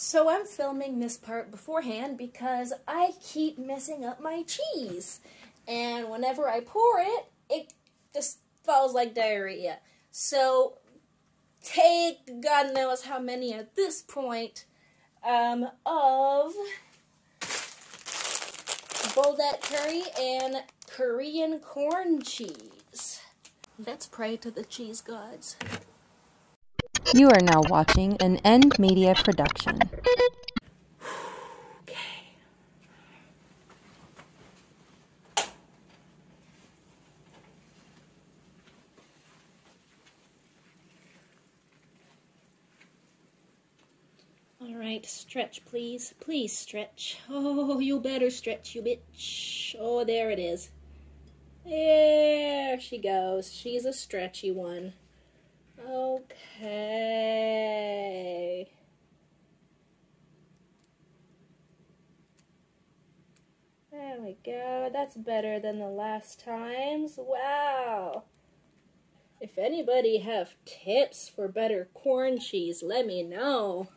So I'm filming this part beforehand because I keep messing up my cheese. And whenever I pour it, it just falls like diarrhea. So take God knows how many at this point um, of Buldak curry and Korean corn cheese. Let's pray to the cheese gods. You are now watching an End Media production. Okay. All right, stretch, please. Please stretch. Oh, you better stretch, you bitch. Oh, there it is. There she goes. She's a stretchy one. Okay. There we go. That's better than the last times. Wow. If anybody have tips for better corn cheese, let me know.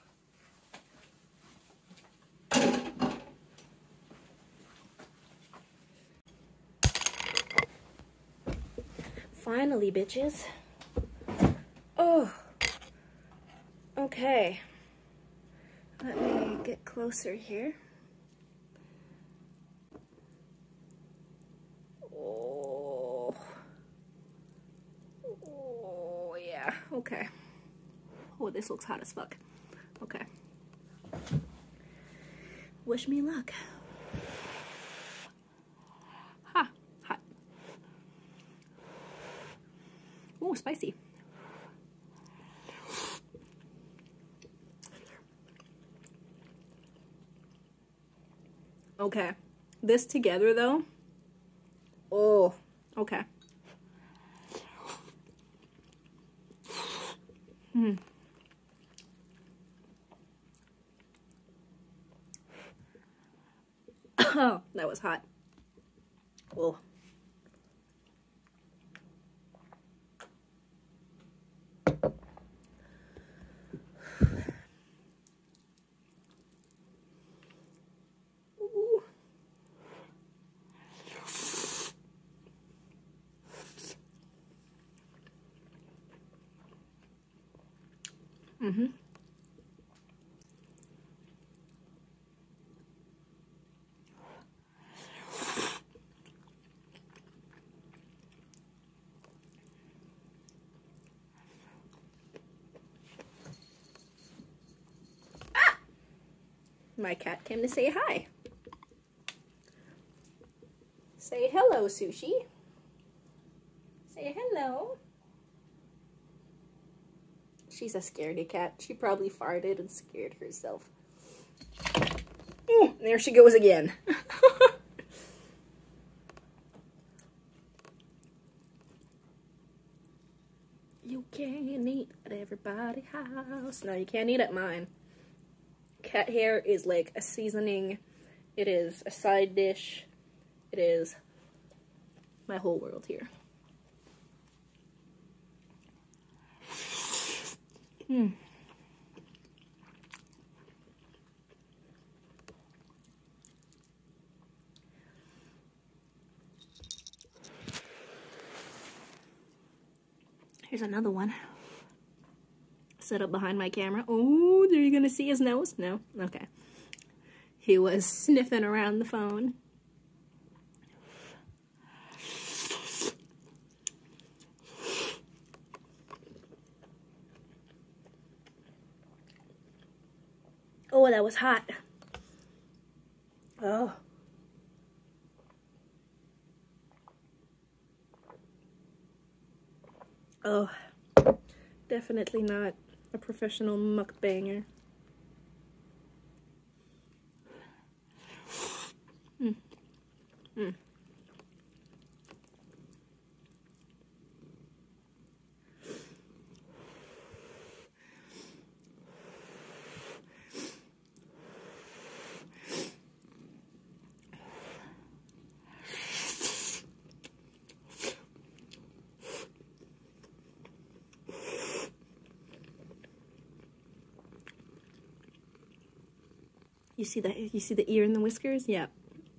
Finally, bitches. Oh. Okay. Let me get closer here. Oh. Oh, yeah. Okay. Oh, this looks hot as fuck. Okay. Wish me luck. Ha. Hot. Oh, spicy. Okay. This together, though. Oh, okay. Hmm. Oh, that was hot. Oh. Ooh. Mm-hmm. Ah! My cat came to say hi. Say hello, Sushi. Say hello. She's a scaredy cat. She probably farted and scared herself. Ooh, there she goes again. you can't eat at everybody's house. No, you can't eat at mine. Cat hair is like a seasoning. It is a side dish. It is my whole world here. Hmm. Here's another one. Set up behind my camera. Oh, are you gonna see his nose? No? Okay. He was sniffing around the phone. Oh, that was hot. Oh. Oh. Definitely not a professional mukbanger. You see the you see the ear and the whiskers? Yeah.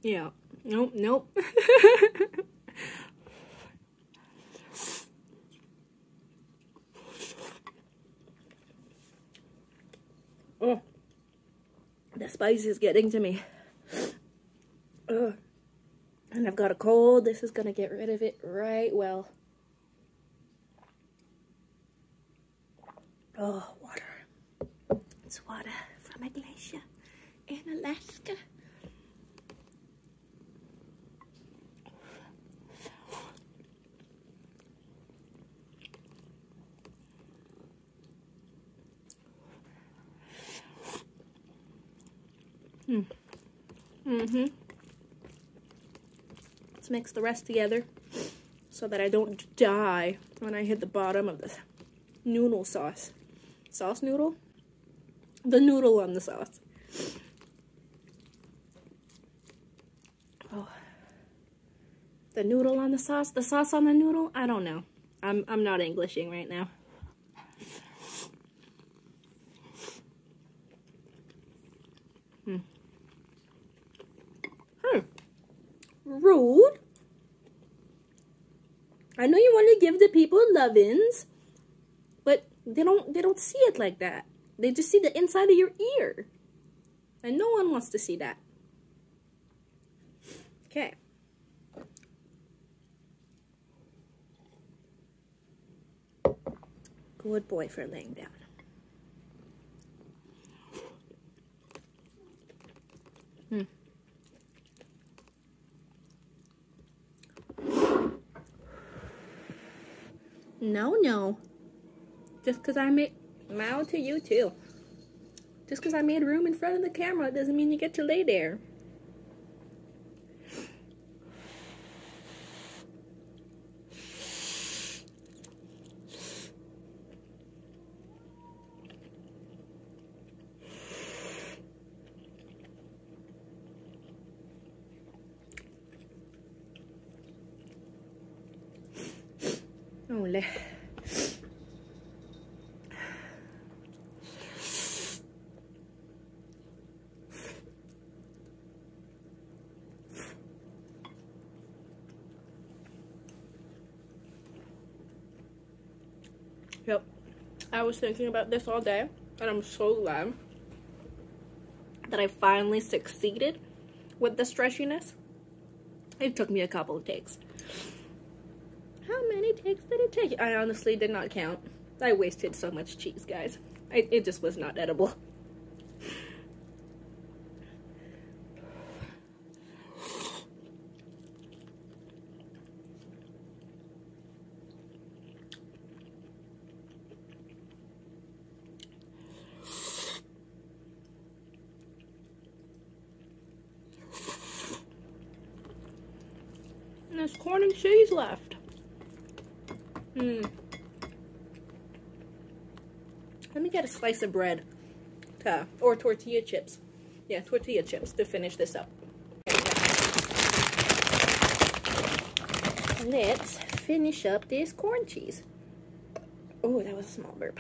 Yeah. Nope, nope. oh. The spice is getting to me. Ugh. And I've got a cold. This is going to get rid of it right well. Oh, water. It's water from a glacier in Alaska. Hmm. Mm-hmm. Let's mix the rest together so that I don't die when I hit the bottom of this noodle sauce. Sauce noodle? The noodle on the sauce. Oh. The noodle on the sauce? The sauce on the noodle? I don't know. I'm I'm not Englishing right now. Hmm. Hmm. Rude. I know you want to give the people lovin's, but they don't they don't see it like that. They just see the inside of your ear. And no one wants to see that. Okay. Good boy for laying down. Hmm. No, no. Just because I made mouth to you too. Just because I made room in front of the camera doesn't mean you get to lay there. Ole. Yep. I was thinking about this all day, and I'm so glad that I finally succeeded with the stretchiness. It took me a couple of takes. Takes did it take? I honestly did not count. I wasted so much cheese, guys. I, it just was not edible. There's corn and cheese left. Hmm. Let me get a slice of bread. To, or tortilla chips. Yeah, tortilla chips to finish this up. Let's finish up this corn cheese. Oh, that was a small burp.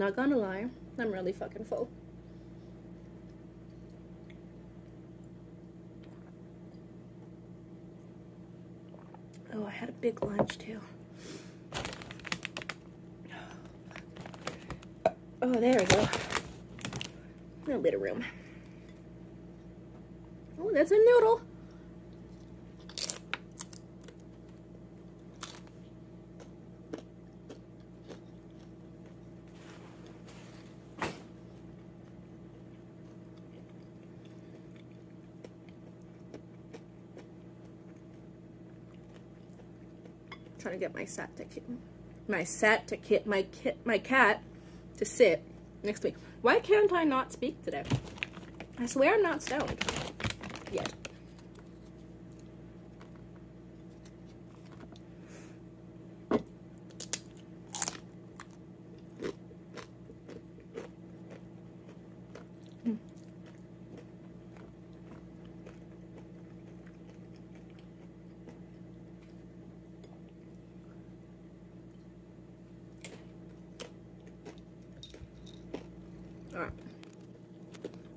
Not gonna lie, I'm really fucking full. Oh, I had a big lunch too. Oh, there we go. A little bit of room. Oh, that's a noodle. Trying to get my set to And I sat to kit my kit my cat to sit next me. Why can't I not speak today? I swear I'm not stoned yet.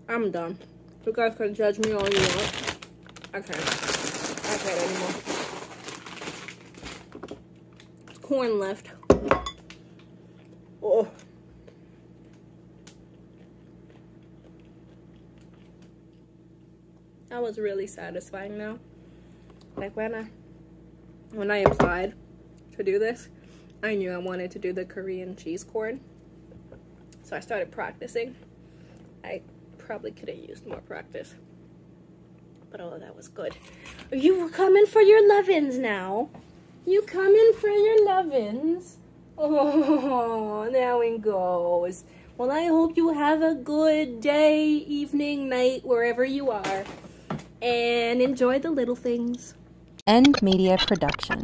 I'm done. You guys can judge me all you want. I can't. I can't anymore. Corn left. Oh. That was really satisfying now. Like when I when I applied to do this, I knew I wanted to do the Korean cheese corn. So I started practicing. I probably could have used more practice. But oh, that was good. You were coming for your lovin's now. You coming for your lovin's? Oh, now it goes. Well, I hope you have a good day, evening, night, wherever you are. And enjoy the little things. End Media Production.